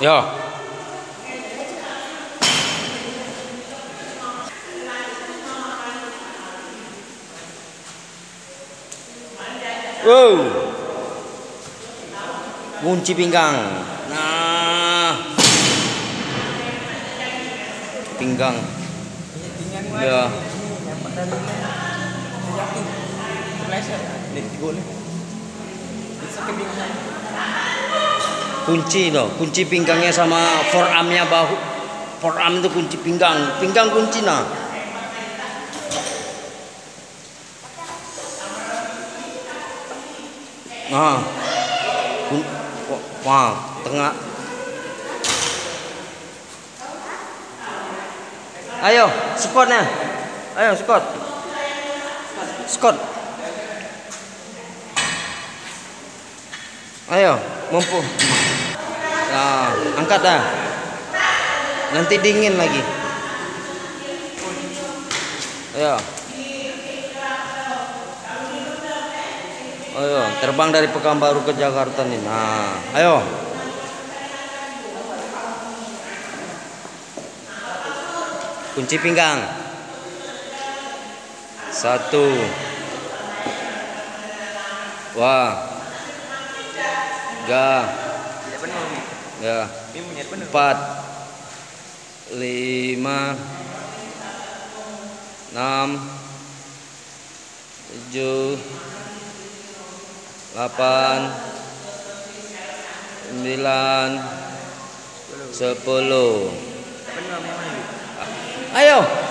Yo. Wow. Kunci pinggang. Nah. Pinggang. Ya. Yeah. Pleset. Nih, boleh. Kunci loh, kunci pinggangnya sama forearmnya bahu. Forearm itu kunci pinggang, pinggang kunci nah. Nah, kun, wah, tengah. Ayo, squatnya. Ayo, squat. Squat. Ayo, mampu. Nah, angkat dah. Nanti dingin lagi. Ayo. Ayo, terbang dari Pekanbaru ke Jakarta nih. Nah, ayo. Kunci pinggang. Satu. Wah. Tiga. Ya. Empat. Lima. Enam. Tujuh. Delapan. Sembilan. Sepuluh. Ayo.